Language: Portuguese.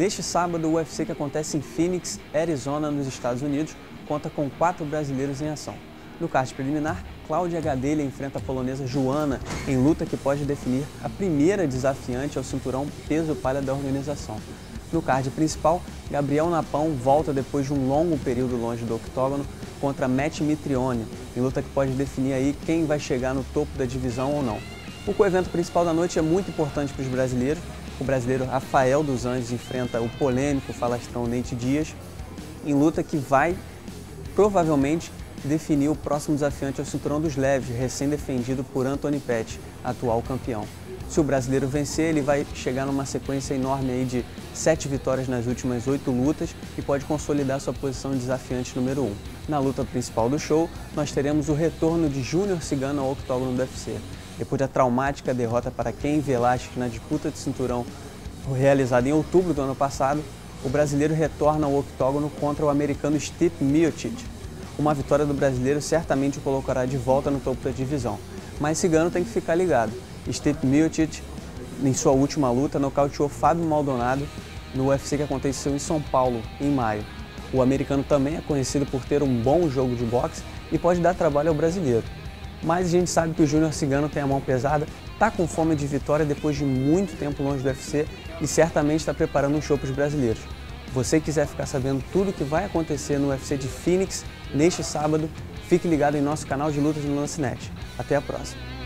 Neste sábado, o UFC que acontece em Phoenix, Arizona, nos Estados Unidos, conta com quatro brasileiros em ação. No card preliminar, Cláudia Gadelha enfrenta a polonesa Joana em luta que pode definir a primeira desafiante ao cinturão peso palha da organização. No card principal, Gabriel Napão volta depois de um longo período longe do octógono contra Matt Mitrione, em luta que pode definir aí quem vai chegar no topo da divisão ou não. O coevento principal da noite é muito importante para os brasileiros, o brasileiro Rafael dos Anjos enfrenta o polêmico falastrão Nate Dias em luta que vai provavelmente definir o próximo desafiante ao cinturão dos leves, recém-defendido por Anthony Pettis, atual campeão. Se o brasileiro vencer, ele vai chegar numa sequência enorme aí de sete vitórias nas últimas oito lutas e pode consolidar sua posição de desafiante número um. Na luta principal do show, nós teremos o retorno de Júnior Cigano ao octógono do UFC. Depois da traumática derrota para Ken Velasquez na disputa de cinturão realizada em outubro do ano passado, o brasileiro retorna ao octógono contra o americano Stipe Miocic. Uma vitória do brasileiro certamente o colocará de volta no topo da divisão, mas Cigano tem que ficar ligado. Stipe Miocic, em sua última luta, nocauteou Fábio Maldonado no UFC que aconteceu em São Paulo, em maio. O americano também é conhecido por ter um bom jogo de boxe e pode dar trabalho ao brasileiro mas a gente sabe que o Júnior Cigano tem a mão pesada, está com fome de vitória depois de muito tempo longe do UFC e certamente está preparando um show para os brasileiros. Você quiser ficar sabendo tudo o que vai acontecer no UFC de Phoenix neste sábado, fique ligado em nosso canal de lutas no Lancenet. Até a próxima!